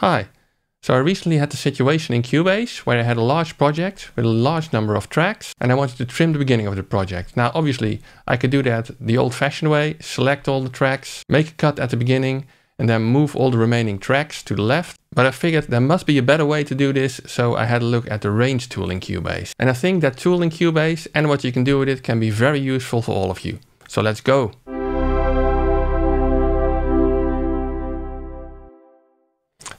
Hi. So I recently had the situation in Cubase where I had a large project with a large number of tracks and I wanted to trim the beginning of the project. Now obviously I could do that the old fashioned way, select all the tracks, make a cut at the beginning and then move all the remaining tracks to the left. But I figured there must be a better way to do this, so I had a look at the range tool in Cubase. And I think that tool in Cubase and what you can do with it can be very useful for all of you. So let's go.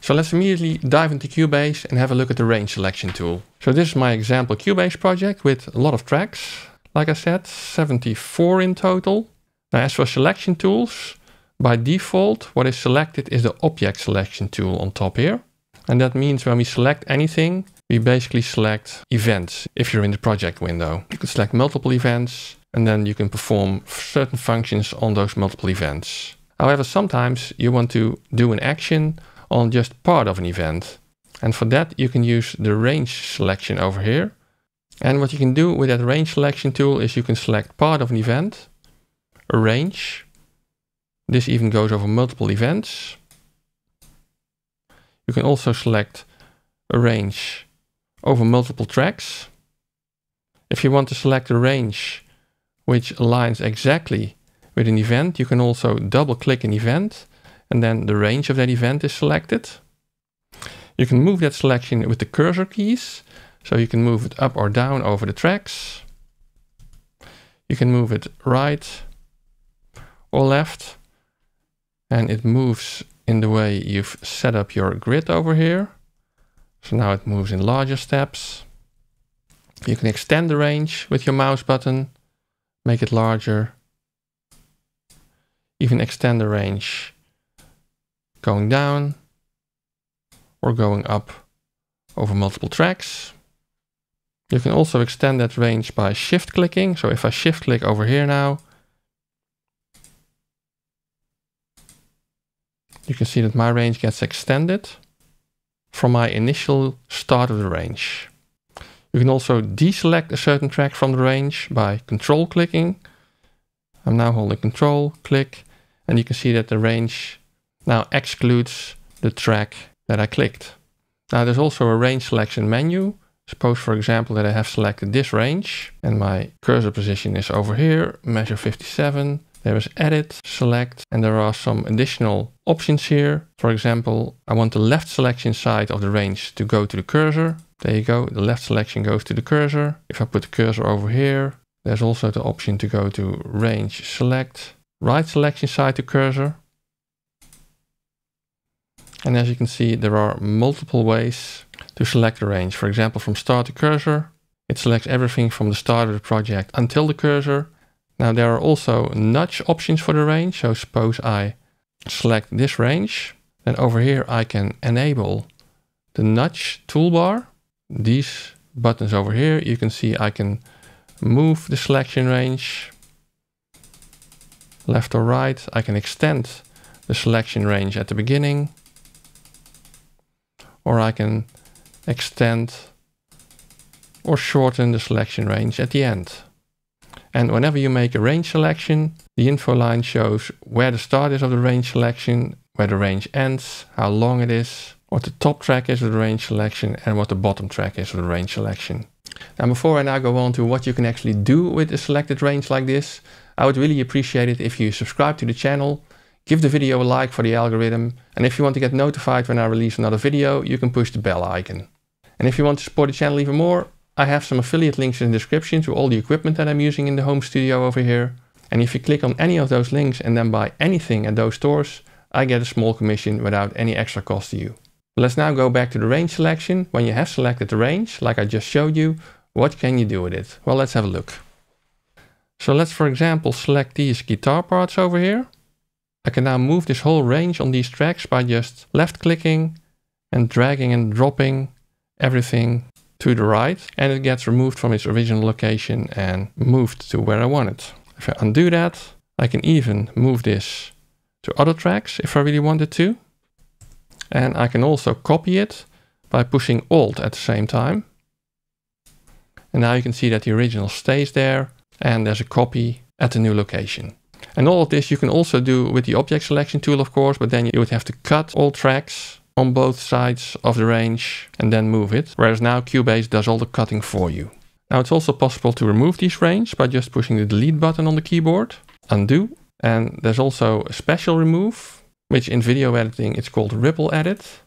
So let's immediately dive into Cubase and have a look at the range selection tool. So this is my example Cubase project with a lot of tracks. Like I said, 74 in total. Now as for selection tools, by default, what is selected is the object selection tool on top here. And that means when we select anything, we basically select events if you're in the project window. You can select multiple events and then you can perform certain functions on those multiple events. However, sometimes you want to do an action on just part of an event. And for that, you can use the range selection over here. And what you can do with that range selection tool is you can select part of an event, a range, this even goes over multiple events. You can also select a range over multiple tracks. If you want to select a range which aligns exactly with an event, you can also double click an event and then the range of that event is selected. You can move that selection with the cursor keys. So you can move it up or down over the tracks. You can move it right or left and it moves in the way you've set up your grid over here. So now it moves in larger steps. You can extend the range with your mouse button, make it larger. Even extend the range going down or going up over multiple tracks. You can also extend that range by shift clicking. So if I shift click over here now, you can see that my range gets extended from my initial start of the range. You can also deselect a certain track from the range by control clicking. I'm now holding control, click, and you can see that the range now excludes the track that I clicked. Now there's also a range selection menu. Suppose for example that I have selected this range and my cursor position is over here, measure 57. There is edit, select, and there are some additional options here. For example, I want the left selection side of the range to go to the cursor. There you go, the left selection goes to the cursor. If I put the cursor over here, there's also the option to go to range select, right selection side to cursor. And as you can see, there are multiple ways to select the range. For example, from start to cursor, it selects everything from the start of the project until the cursor. Now there are also nudge options for the range. So suppose I select this range, then over here I can enable the nudge toolbar. These buttons over here, you can see I can move the selection range left or right. I can extend the selection range at the beginning or I can extend or shorten the selection range at the end. And whenever you make a range selection, the info line shows where the start is of the range selection, where the range ends, how long it is, what the top track is of the range selection, and what the bottom track is of the range selection. Now before I now go on to what you can actually do with a selected range like this, I would really appreciate it if you subscribe to the channel, give the video a like for the algorithm, and if you want to get notified when I release another video, you can push the bell icon. And if you want to support the channel even more, I have some affiliate links in the description to all the equipment that I'm using in the home studio over here. And if you click on any of those links and then buy anything at those stores, I get a small commission without any extra cost to you. Let's now go back to the range selection. When you have selected the range, like I just showed you, what can you do with it? Well, let's have a look. So let's, for example, select these guitar parts over here. I can now move this whole range on these tracks by just left clicking and dragging and dropping everything to the right and it gets removed from its original location and moved to where I want it. If I undo that, I can even move this to other tracks if I really wanted to. And I can also copy it by pushing Alt at the same time. And now you can see that the original stays there and there's a copy at the new location. And all of this you can also do with the object selection tool, of course, but then you would have to cut all tracks on both sides of the range and then move it, whereas now Cubase does all the cutting for you. Now it's also possible to remove these range by just pushing the delete button on the keyboard, undo, and there's also a special remove, which in video editing it's called ripple edit.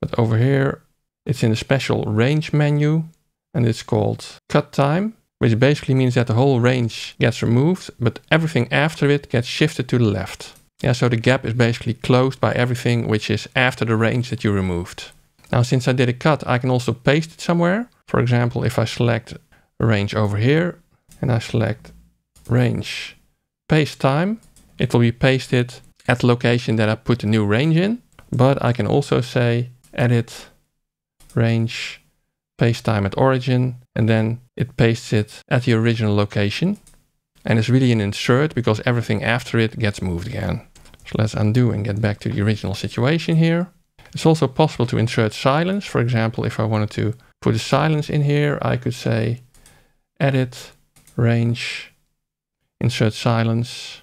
But over here it's in the special range menu and it's called cut time, which basically means that the whole range gets removed, but everything after it gets shifted to the left. Yeah, so the gap is basically closed by everything which is after the range that you removed. Now, since I did a cut, I can also paste it somewhere. For example, if I select range over here and I select range paste time, it will be pasted at the location that I put the new range in. But I can also say edit range paste time at origin and then it pastes it at the original location. And it's really an insert because everything after it gets moved again. So let's undo and get back to the original situation here. It's also possible to insert silence. For example, if I wanted to put a silence in here, I could say edit range insert silence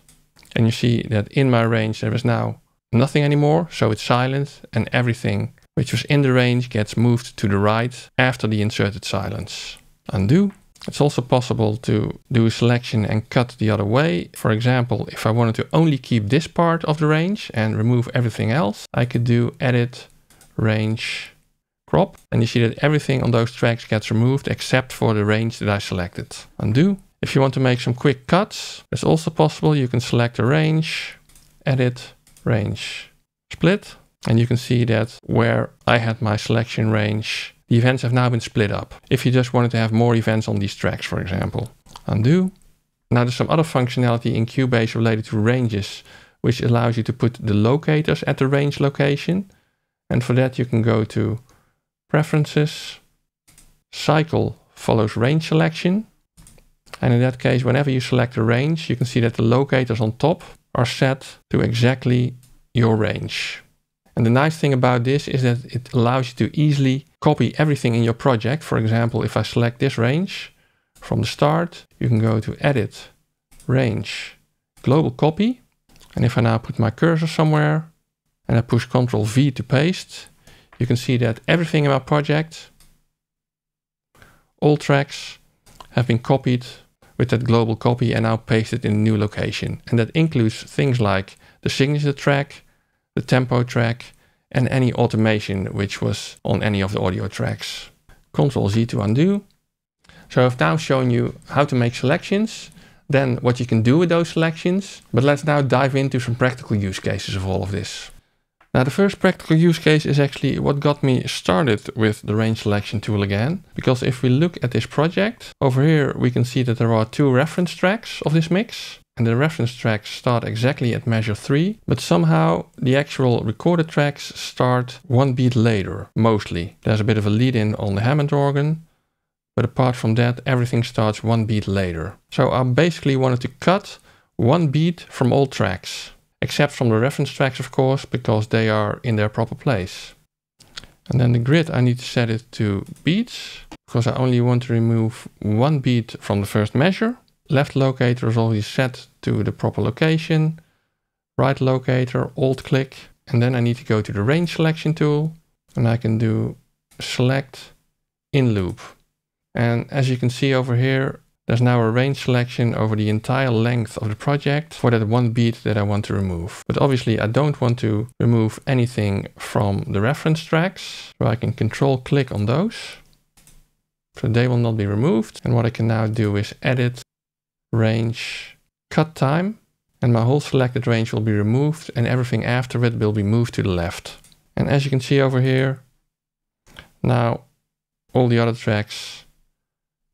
and you see that in my range there is now nothing anymore so it's silent and everything which was in the range gets moved to the right after the inserted silence. Undo. It's also possible to do a selection and cut the other way. For example, if I wanted to only keep this part of the range and remove everything else, I could do edit range crop and you see that everything on those tracks gets removed except for the range that I selected. Undo. If you want to make some quick cuts, it's also possible. You can select a range, edit, range, split. And you can see that where I had my selection range, the events have now been split up. If you just wanted to have more events on these tracks, for example. Undo. Now there's some other functionality in Cubase related to ranges, which allows you to put the locators at the range location. And for that you can go to Preferences, Cycle follows range selection. And in that case, whenever you select a range, you can see that the locators on top are set to exactly your range. And the nice thing about this is that it allows you to easily copy everything in your project. For example, if I select this range from the start, you can go to Edit, Range, Global Copy. And if I now put my cursor somewhere and I push Ctrl V to paste, you can see that everything in my project, all tracks have been copied with that global copy and now pasted in a new location. And that includes things like the signature track, the tempo track, and any automation which was on any of the audio tracks. Ctrl Z to undo. So I've now shown you how to make selections, then what you can do with those selections, but let's now dive into some practical use cases of all of this. Now the first practical use case is actually what got me started with the range selection tool again. Because if we look at this project, over here we can see that there are two reference tracks of this mix. And the reference tracks start exactly at measure 3, but somehow the actual recorded tracks start one beat later, mostly. There's a bit of a lead in on the Hammond organ, but apart from that, everything starts one beat later. So I basically wanted to cut one beat from all tracks except from the reference tracks, of course, because they are in their proper place. And then the grid, I need to set it to beats, because I only want to remove one beat from the first measure. Left locator is already set to the proper location. Right locator, alt click, and then I need to go to the range selection tool, and I can do select in loop. And as you can see over here, there's now a range selection over the entire length of the project for that one beat that I want to remove. But obviously I don't want to remove anything from the reference tracks, so I can control click on those. So they will not be removed. And what I can now do is edit, range, cut time, and my whole selected range will be removed and everything after it will be moved to the left. And as you can see over here, now all the other tracks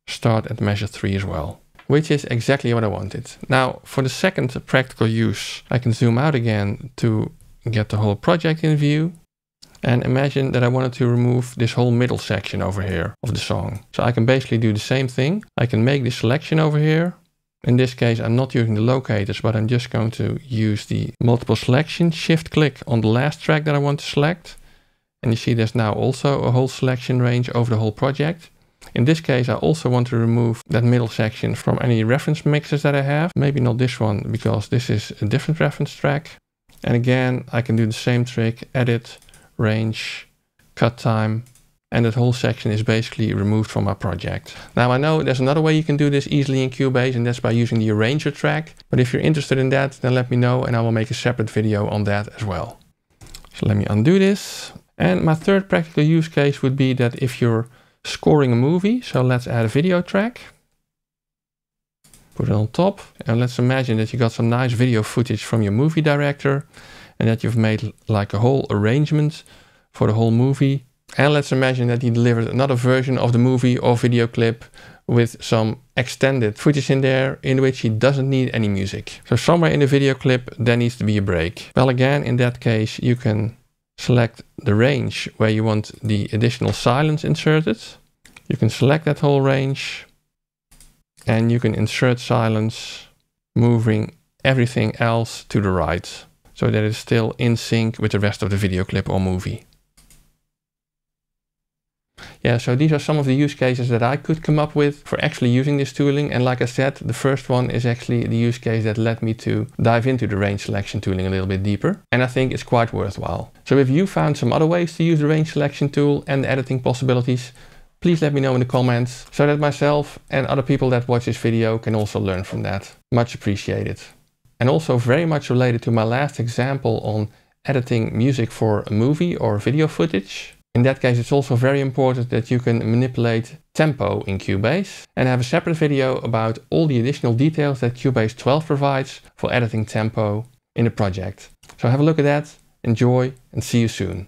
start at measure 3 as well, which is exactly what I wanted. Now, for the second practical use, I can zoom out again to get the whole project in view. And imagine that I wanted to remove this whole middle section over here of the song. So I can basically do the same thing. I can make the selection over here. In this case, I'm not using the locators, but I'm just going to use the multiple selection, shift click on the last track that I want to select. And you see there's now also a whole selection range over the whole project. In this case, I also want to remove that middle section from any reference mixes that I have. Maybe not this one, because this is a different reference track. And again, I can do the same trick, edit, range, cut time, and that whole section is basically removed from our project. Now I know there's another way you can do this easily in Cubase and that's by using the arranger track. But if you're interested in that, then let me know and I will make a separate video on that as well. So let me undo this. And my third practical use case would be that if you're scoring a movie, so let's add a video track. Put it on top and let's imagine that you got some nice video footage from your movie director and that you've made like a whole arrangement for the whole movie and let's imagine that he delivered another version of the movie or video clip with some extended footage in there in which he doesn't need any music. So somewhere in the video clip there needs to be a break. Well again in that case you can select the range where you want the additional silence inserted. You can select that whole range and you can insert silence moving everything else to the right so that it's still in sync with the rest of the video clip or movie. Yeah, so these are some of the use cases that I could come up with for actually using this tooling. And like I said, the first one is actually the use case that led me to dive into the range selection tooling a little bit deeper. And I think it's quite worthwhile. So if you found some other ways to use the range selection tool and the editing possibilities, please let me know in the comments so that myself and other people that watch this video can also learn from that. Much appreciated. And also very much related to my last example on editing music for a movie or video footage. In that case, it's also very important that you can manipulate tempo in Cubase and I have a separate video about all the additional details that Cubase 12 provides for editing tempo in the project. So have a look at that, enjoy and see you soon.